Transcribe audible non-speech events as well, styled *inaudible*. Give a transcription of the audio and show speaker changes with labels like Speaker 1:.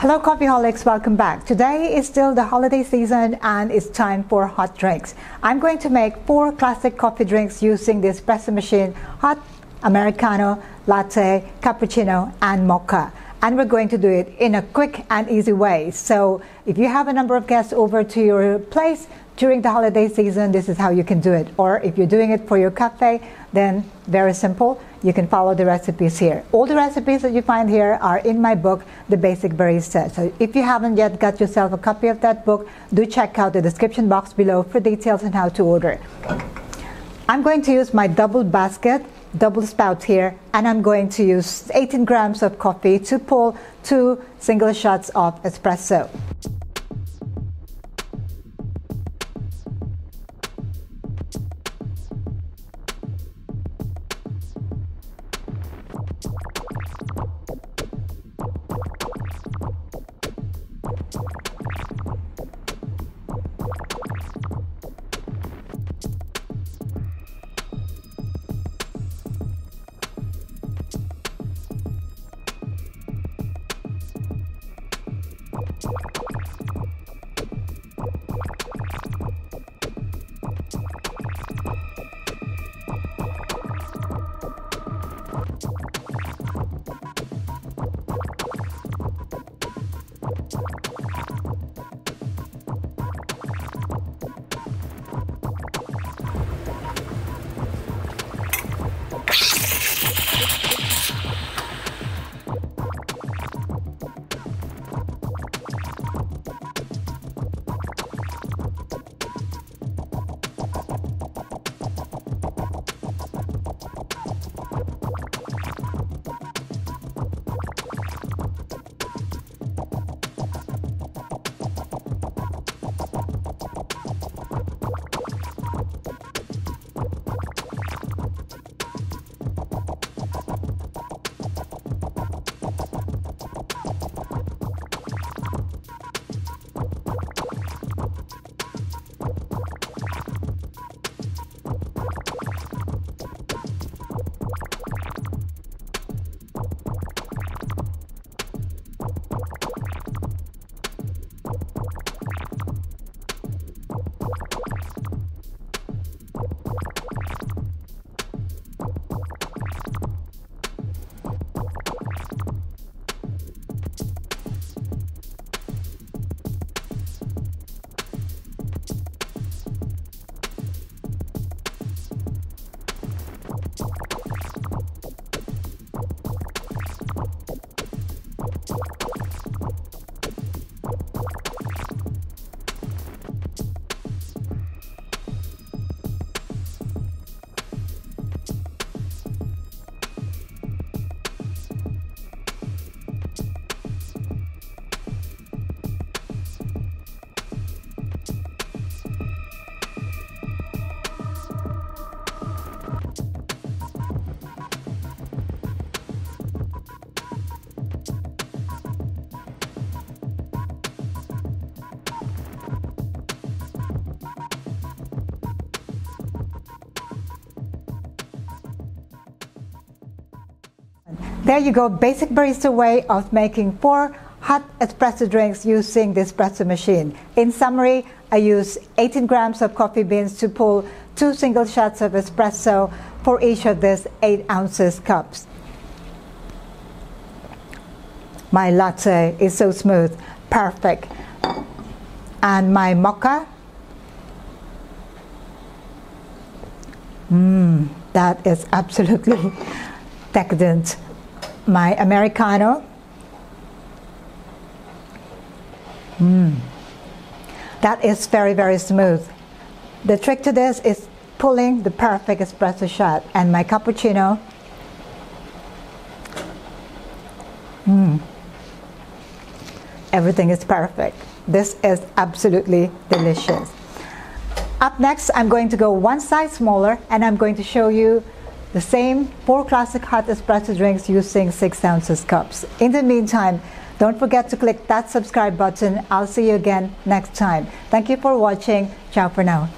Speaker 1: Hello Coffeeholics, welcome back. Today is still the holiday season and it's time for hot drinks. I'm going to make four classic coffee drinks using the espresso machine, hot Americano, latte, cappuccino and mocha. And we're going to do it in a quick and easy way. So if you have a number of guests over to your place during the holiday season, this is how you can do it. Or if you're doing it for your cafe, then very simple you can follow the recipes here. All the recipes that you find here are in my book, The Basic Barista. So if you haven't yet got yourself a copy of that book, do check out the description box below for details on how to order. I'm going to use my double basket, double spout here, and I'm going to use 18 grams of coffee to pull two single shots of espresso. There you go, basic barista way of making four hot espresso drinks using the espresso machine. In summary, I use 18 grams of coffee beans to pull two single shots of espresso for each of these 8 ounces cups. My latte is so smooth, perfect. And my mocha, mmm, that is absolutely *laughs* decadent my Americano. Mm. That is very, very smooth. The trick to this is pulling the perfect espresso shot. And my cappuccino. Mm. Everything is perfect. This is absolutely delicious. Up next, I'm going to go one size smaller and I'm going to show you the same four classic hot espresso drinks using 6 ounces cups. In the meantime, don't forget to click that subscribe button. I'll see you again next time. Thank you for watching. Ciao for now.